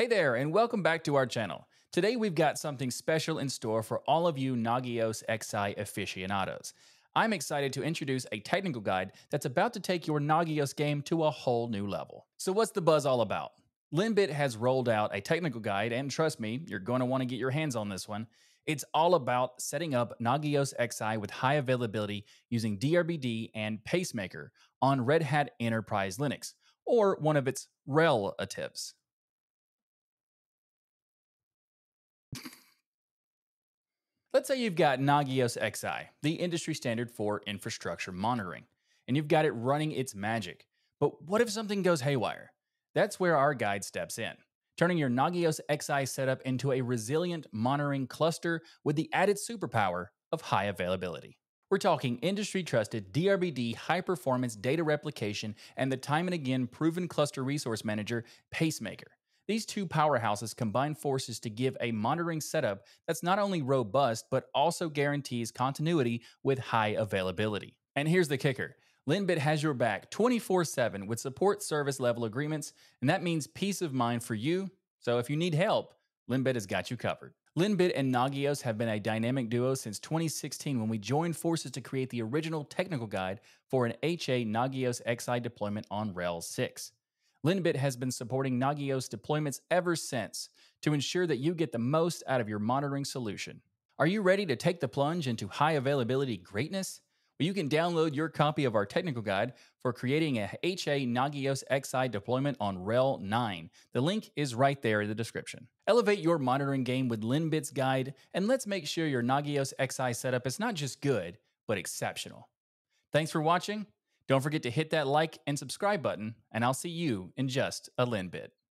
Hey there, and welcome back to our channel. Today we've got something special in store for all of you Nagios XI aficionados. I'm excited to introduce a technical guide that's about to take your Nagios game to a whole new level. So what's the buzz all about? Linbit has rolled out a technical guide, and trust me, you're going to want to get your hands on this one. It's all about setting up Nagios XI with high availability using DRBD and Pacemaker on Red Hat Enterprise Linux, or one of its relatives. Let's say you've got Nagios XI, the industry standard for infrastructure monitoring, and you've got it running its magic. But what if something goes haywire? That's where our guide steps in, turning your Nagios XI setup into a resilient monitoring cluster with the added superpower of high availability. We're talking industry trusted DRBD high performance data replication and the time and again proven cluster resource manager Pacemaker. These two powerhouses combine forces to give a monitoring setup that's not only robust, but also guarantees continuity with high availability. And here's the kicker Linbit has your back 24 7 with support service level agreements, and that means peace of mind for you. So if you need help, Linbit has got you covered. Linbit and Nagios have been a dynamic duo since 2016 when we joined forces to create the original technical guide for an HA Nagios XI deployment on RHEL 6. Linbit has been supporting Nagios deployments ever since to ensure that you get the most out of your monitoring solution. Are you ready to take the plunge into high availability greatness? Well, you can download your copy of our technical guide for creating a HA Nagios XI deployment on RHEL 9. The link is right there in the description. Elevate your monitoring game with Linbit's guide, and let's make sure your Nagios XI setup is not just good, but exceptional. Thanks for watching. Don't forget to hit that like and subscribe button, and I'll see you in just a Linbit.